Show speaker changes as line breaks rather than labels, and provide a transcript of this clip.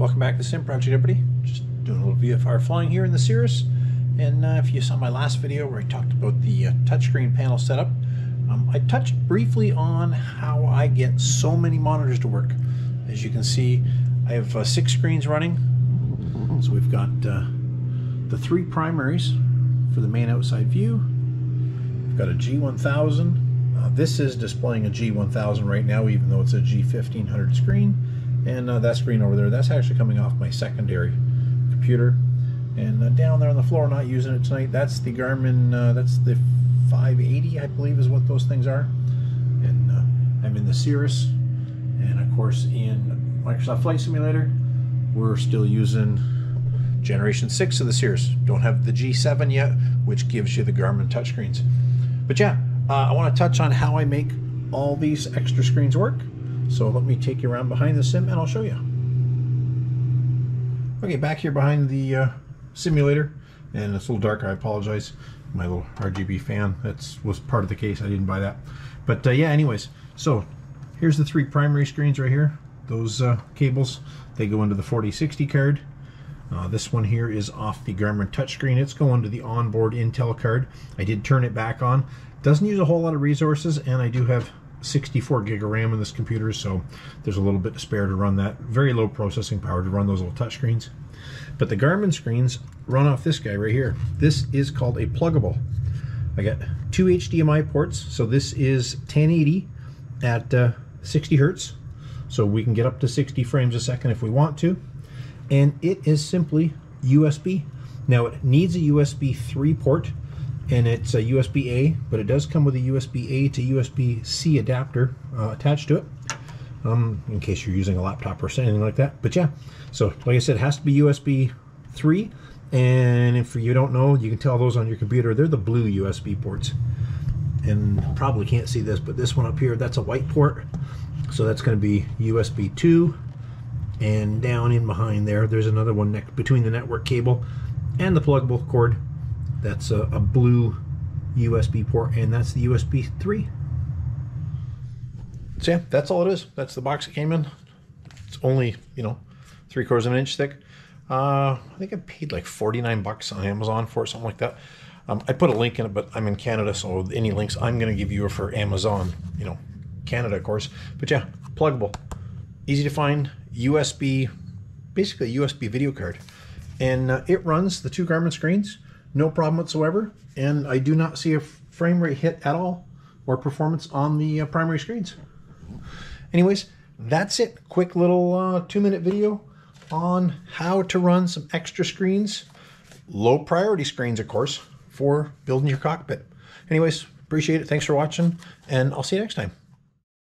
back to Sim Project, everybody. Just doing a little VFR flying here in the Cirrus. And uh, if you saw my last video where I talked about the uh, touchscreen panel setup, um, I touched briefly on how I get so many monitors to work. As you can see, I have uh, six screens running. So we've got uh, the three primaries for the main outside view. We've got a G1000. Uh, this is displaying a G1000 right now, even though it's a G1500 screen. And uh, that screen over there, that's actually coming off my secondary computer. And uh, down there on the floor, not using it tonight, that's the Garmin, uh, that's the 580, I believe is what those things are. And uh, I'm in the Cirrus. And of course, in Microsoft Flight Simulator, we're still using generation 6 of the Cirrus. Don't have the G7 yet, which gives you the Garmin touchscreens. But yeah, uh, I want to touch on how I make all these extra screens work. So let me take you around behind the sim and I'll show you. Okay, back here behind the uh, simulator, and it's a little dark, I apologize. My little RGB fan, that was part of the case, I didn't buy that. But uh, yeah, anyways, so here's the three primary screens right here. Those uh, cables, they go into the 4060 card. Uh, this one here is off the Garmin touchscreen. It's going to the onboard Intel card. I did turn it back on. Doesn't use a whole lot of resources, and I do have 64 gig of RAM in this computer, so there's a little bit to spare to run that. Very low processing power to run those little touch screens. But the Garmin screens run off this guy right here. This is called a pluggable. I got two HDMI ports, so this is 1080 at uh, 60 hertz, so we can get up to 60 frames a second if we want to. And it is simply USB. Now it needs a USB 3 port, and it's a USB A, but it does come with a USB A to USB C adapter uh, attached to it, um, in case you're using a laptop or anything like that. But yeah, so like I said, it has to be USB 3, and if you don't know, you can tell those on your computer. They're the blue USB ports, and probably can't see this, but this one up here, that's a white port, so that's going to be USB 2, and down in behind there, there's another one next between the network cable and the pluggable cord that's a, a blue USB port, and that's the USB 3. So yeah, that's all it is. That's the box it came in. It's only, you know, three quarters of an inch thick. Uh, I think I paid like 49 bucks on Amazon for it, something like that. Um, I put a link in it, but I'm in Canada, so any links I'm going to give you are for Amazon, you know, Canada, of course. But yeah, pluggable, easy to find, USB, basically USB video card. And uh, it runs the two Garmin screens no problem whatsoever. And I do not see a frame rate hit at all or performance on the uh, primary screens. Anyways, that's it. Quick little uh, two minute video on how to run some extra screens, low priority screens, of course, for building your cockpit. Anyways, appreciate it. Thanks for watching, and I'll see you next time.